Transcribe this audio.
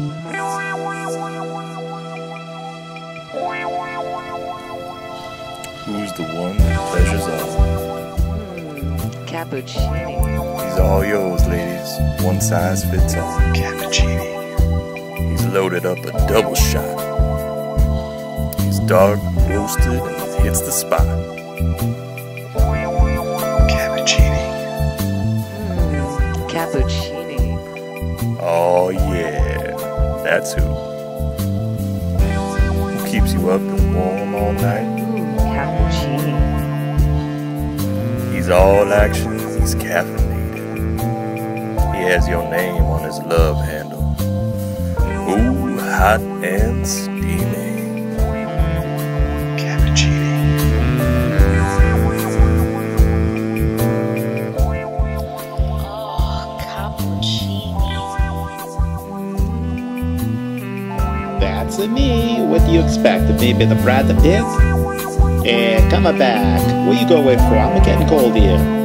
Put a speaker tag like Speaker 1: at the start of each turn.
Speaker 1: Who's the one that pleasures all?
Speaker 2: Hmm, cappuccini.
Speaker 1: He's all yours, ladies. One size fits all.
Speaker 3: Cappuccini.
Speaker 1: He's loaded up a double shot. He's dark, roasted, and hits the spot.
Speaker 3: Cappuccini.
Speaker 2: Hmm, cappuccini.
Speaker 1: Oh, yeah that's who. Who keeps you up and warm all night?
Speaker 2: Cappuccini.
Speaker 1: He's all action, he's caffeinated. He has your name on his love handle. Ooh, hot and steamy.
Speaker 4: That's me. What do you expect? Maybe the Brad the Pitt? And coming back. What you going for? I'm getting cold here.